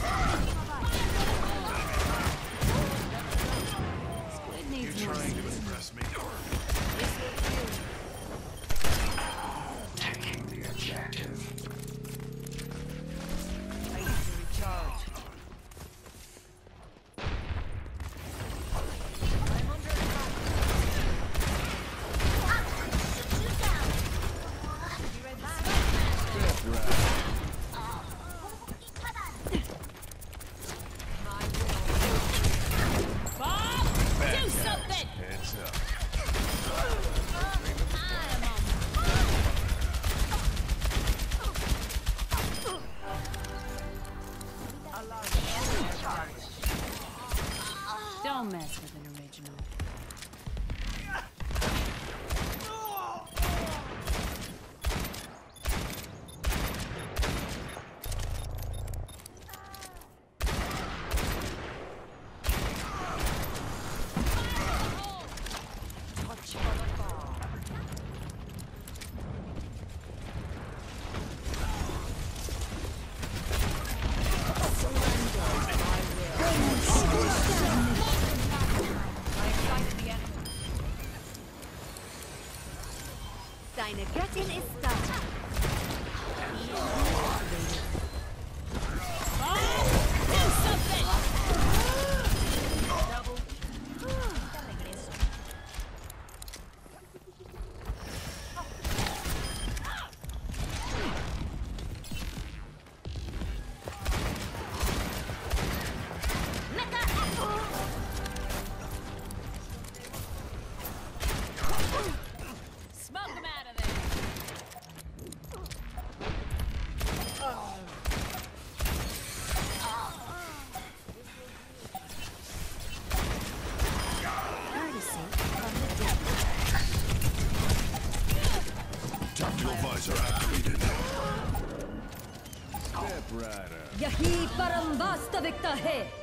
Ah! Don't mess with him. Meine Göttin ist da. यही परम वास्तविकता है।